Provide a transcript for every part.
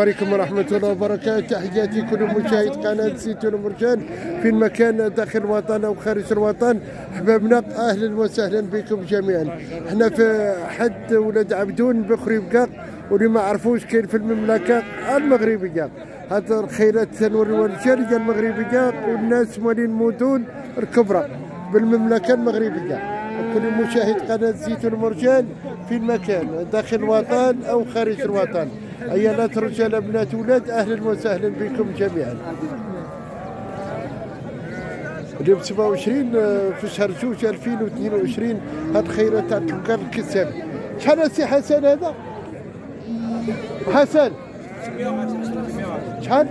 عليكم ورحمة الله وبركاته. تحياتي كل مشاهد قناة زيتون مرجان في المكان داخل الوطن أو خارج الوطن أحبابنا أهلا وسهلا بكم جميعا. إحنا في حد ولاد عبدون بخري بقاق واللي ما عرفوش كاين في المملكة المغربية هذا الخيرات تنور والرجال المغربية والناس موالين المدن الكبرى بالمملكة المغربية. كل مشاهد قناة زيتون مرجان في المكان داخل الوطن أو خارج الوطن. أيالات رجال بنات ولاد أهلا وسهلا بكم جميعا. اليوم 27 في شهر جوج 2022 هاد خيرة تاع التبكار الكسابي شحال سي حسن هذا؟ حسن. شحال؟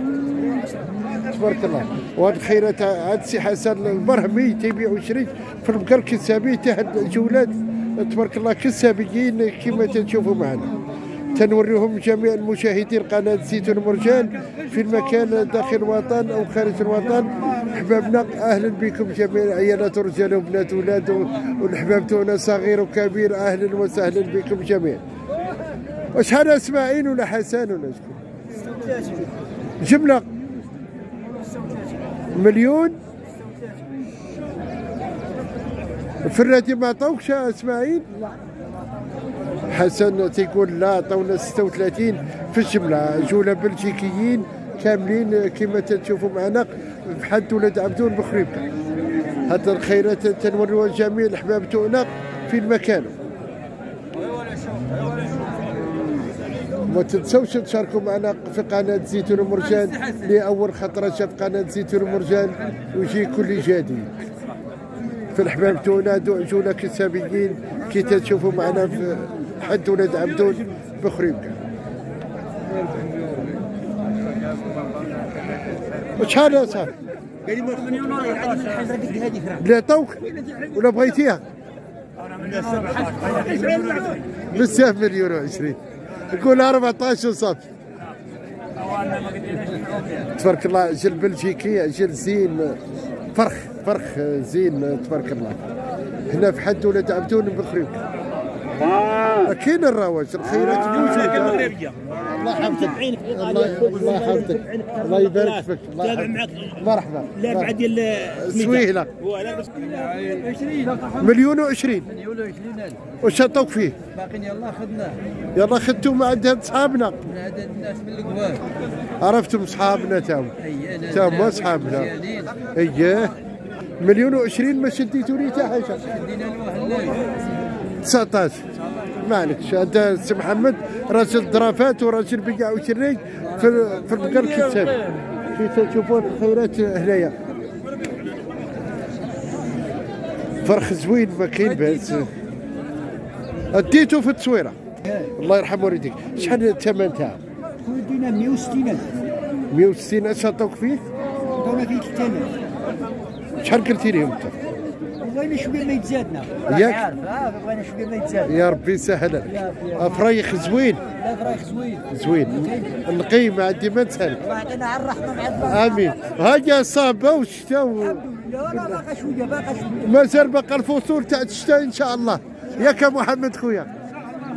تبارك الله. وهاد الخيرة تاع السي حسن البرهمي تيبيع ويشري في البكر الكسابي تاع الجولات تبارك الله كسابيين كما تشوفوا معنا. تنوريهم جميع المشاهدين قناة زيتون مرجان في المكان داخل الوطن أو خارج الوطن. أحبابنا أهلا بكم جميع عيالات رجال وبنات ولاد والأحباب تونا صغير وكبير. أهلا وسهلا بكم جميعا. وشحال إسماعيل ولا حسن ولا شكون؟ جملة. مليون. فراتي ما عطاوكش إسماعيل؟ حسن تيقول لا عطاونا 36 في الجملة. جولة بلجيكيين كاملين كما تشوفوا معنا بحد ولاد عبدون بخريبكا هذا الخيرات تنوروا جميع الأحباب تاعنا في المكان. ما تنسوش تشاركوا معنا في قناة زيتون مرجان لأول خطرة شاف قناة زيتون مرجان ويجي كل جديد. في الأحباب تونا جونا كسابيين كي تشوفوا معنا في حد ولاد عبدون بخريبكا وشحال يا صاحبي؟ اللي عطوك ولا بغيتيها؟ بزاف مليون وعشرين نقول 14 وصافي تبارك الله جل بلجيكي جل زين. فرخ فرخ زين تبارك الله. هنا في حد ولاد عبدون بخريبك كاين الرواج الخيرات موجوده الله يحفظك. الله يحفظك الله يبارك فيك. الله يحفظك. مرحبا. لا بعد ديال سويهله مليون وعشرين مليون وعشرين. ألف واش عطوك فيه؟ باقي يلا خدناه يلا خدتو مع عند هاد صحابنا من هذا الناس من القوار عرفتم صحابنا تاهم أي تاهم ما صحابنا اييه مليون وعشرين ما شديتوا لي حتى حاجة دينا الوهلين 19 معلكش هذا سي محمد راجل ضرافات وراجل بيع وشري في في البقر الكتاب. كي تشوفون الخيرات هنايا. فرخ زوين ما كاين باس اديته في التصويرة. الله يرحم والديك. شحال الثمن تاعو دينا 160 ألف. 160 اش عطوك فيه؟ عطونا فيه 3000 شحال قلتي لهم انت؟ بغينا شوية ما يتزادنا. ياك؟ عارف آه بغينا شوية ما يتزاد يا ربي يسهل عليك. افريخ زوين. لا فرايخ زوين. زوين. القيمه عندي ما تسهل. الله يعطينا على الرحمة مع البركه آمين. هاجا صابة والشتاء و... لا لا باقا شوية باقا شوية. مازال بقى الفصول تاع الشتاء إن شاء الله. ياك يا محمد خويا.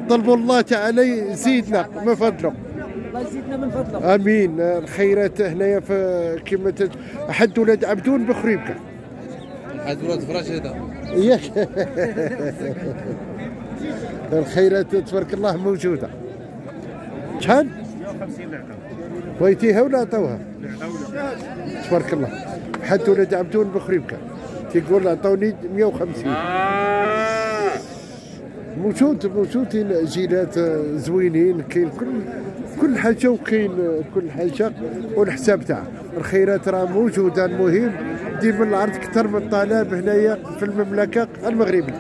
طلبوا الله تعالى يزيدنا من فضله. الله يزيدنا من فضله. آمين. الخيرات هنايا في كما. حد ولاد عبدون بخريبكا. عاد ولاد فراش هذا. ياك. الخيرات تبارك الله موجودة. شحال؟ بغيتيها ولا عطاوها؟ تبارك الله. حد ولاد عبدون بخريبكا تيقول عطوني 150 موجود موجودين جيلات زوينين كاين كل كل حاجة وكاين كل حاجة والحساب تاعها الخيرات راه موجودة المهم ديما العرض أكثر من الطلب هنايا في المملكة المغربيه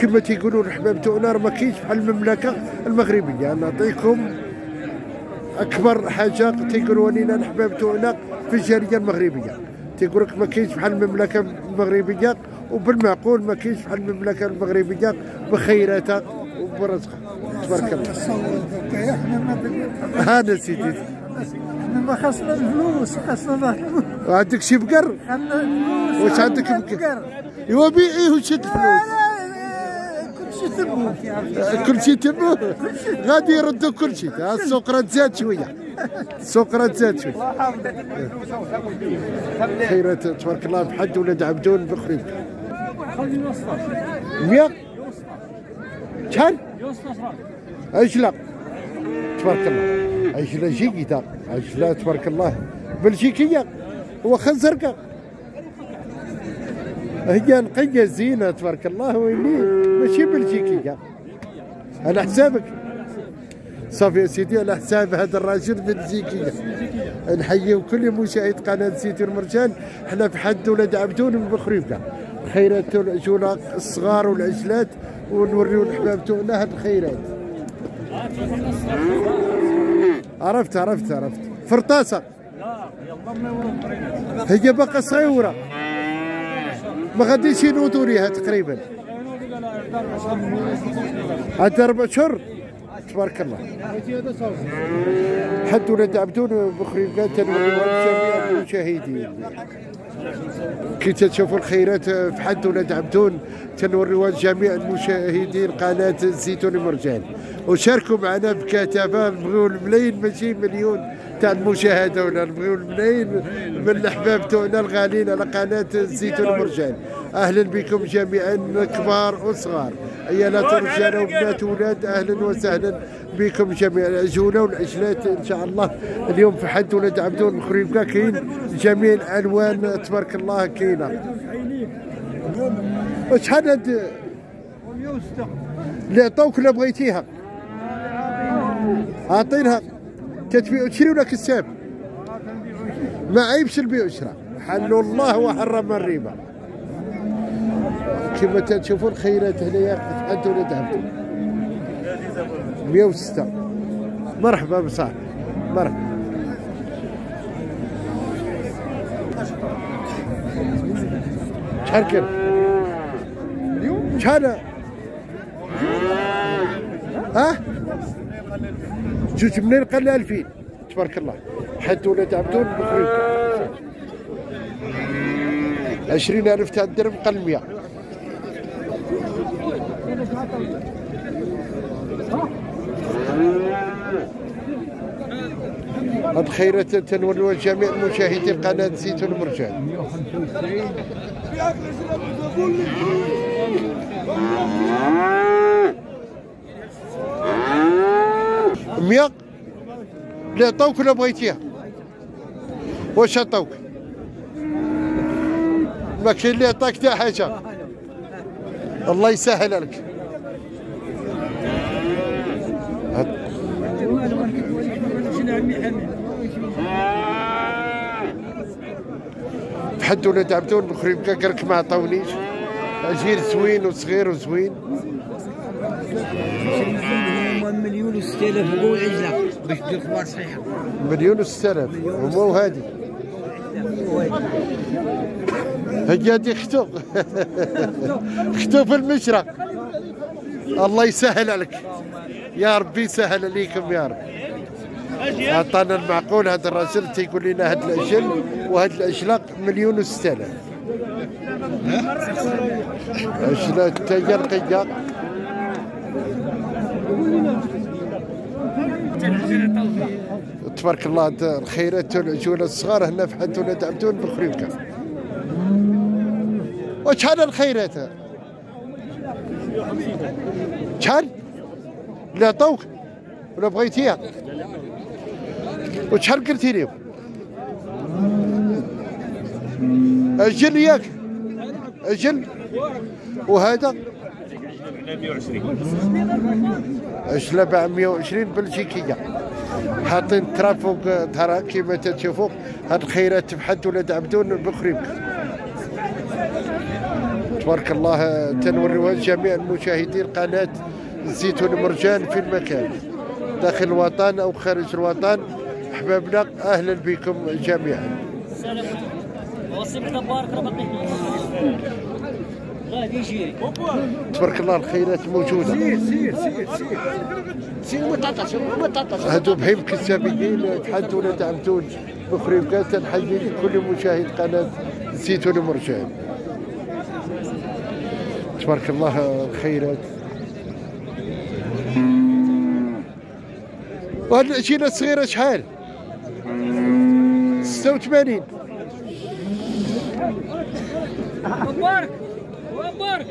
كما تيقولوا الحباب تاعنا راه ما كاينش بحال المملكة المغربية. نعطيكم أكبر حاجة تيقولوا لنا الحباب تاعنا في الجالية المغربية. تيقول لك ما كاينش بحال المملكة المغربية وبالمعقول ما كاينش بحال المملكة المغربية بخيراتها وبرزقها تبارك الله. هذا سيدي. ما خاصنا الفلوس خاصنا الفلوس وعندك شي بقر؟ واش عندك بقر؟ إيوا بيعيه وشد الفلوس؟ كل شيء ثمو كل شيء تمو غادي يردوا كل شيء السوق راه تزاد شوية. السوق راه تزاد شوي خيرات تبارك الله بحد ولاد عبدون بخريب 100 شحال؟ عجلة تبارك الله. عجلة جيدة عجلة تبارك الله. بلجيكية. واخا زرقاء. هي نقية زينة تبارك الله ويلي ماشي بلجيكية. على حسابك. صافي يا سيدي على حساب هذا الراجل بلجيكية. نحييو كل مشاهد قناة زيت المرجان. حنا في حد ولاد عبدون من بخريبكا خيرات العجولة الصغار والعجلات ونوريو الحباب تاعنا هاد الخيرات. عرفت عرفت عرفت. فرطاسة. هي باقا صغيرة ما غاديش ينوضوا ليها تقريبا. عاد أربع شهور تبارك الله. حد ولاد عبدون بخري قال تنوري جميع المشاهدين كي تشوفوا الخيرات في حد ولاد عبدون تنوريوها لجميع المشاهدين قناة الزيتون مرجان. وشاركوا معنا بكتابة نبغيو الملايين ماشي مليون. تاع المشاهدة ولا نبغيو الملايين من الأحباب تاعنا الغاليين على قناة الزيتون مرجان أهلا بكم جميعا كبار وصغار. عيالات رجال وبنات ولاد أهلا وسهلا بكم جميعا. العجولة والعجلات إن شاء الله. اليوم في حد ولاد عبدون خريبكا كاين جميع الألوان تبارك الله كاينة. وشحال هاد؟ اللي عطوك اللي بغيتيها. عاطينها تتبيع تشري ولا كساب ما عيبش البيع والشراء حل الله وحرم الربا. كما تشوفوا الخيرات هنايا حد ولاد عبدون 106 مرحبا بصاحبي. مرحبا. شحال كان؟ شحال؟ ها؟ جوج منين قال لي 2000 تبارك الله. حد ولاد عبدون بخريج 20000 تاع الدرهم قال 100 هاد خيرات تنولوا جميع المشاهدين قناة زيتون مرجان مية. اللي عطوك ولا بغيتيها؟ واش عطوك ما كاين اللي عطاك حتى حاجة. الله يسهل عليك. حد ولاد عبدون بخري بكا لك ما عطاونيش. أجير زوين وصغير وزوين. هما مليون و6000 بقول عجله باش تدير أخبار صحيحه مليون وستة آلاف هما وهادي هي هادي اختو اختو في المشرق. الله يسهل عليك. يا ربي يسهل عليكم يا رب. عطانا المعقول. هذا الراجل تيقول لنا هاد الاجل وهاد الاجلاق مليون وستة آلاف اجلاق تاجر قيا تبارك الله الخيرات والعجولة الصغار هنا في حد ولاد عبدون بخريبكا وشحال الخيرات شحال؟ اللي عطوك ولا بغيتيها وشحال قلتي لهم أجل ياك أجل. وهذا اشلب 120 بلجيكيه حاطين تراب فوق ترى كيما تشوفوا هاد الخيرات بحد ولاد عبدون بخريبك تبارك الله تنوريوها لجميع المشاهدين قناة زيتون مرجان في المكان. داخل الوطن أو خارج الوطن. أحبابنا أهلا بكم جميعا. ربك غادي يجي تبارك الله الخيرات موجودة. سير سير سير سير سير ما تعطش هادو بحيم كتابيين تحد ولاد عبدون بخريبكا تنحيي كل مشاهد قناة زيتون مرجان. تبارك الله الخيرات. وهاد العجينة الصغيرة شحال؟ 86 مبارك مبارك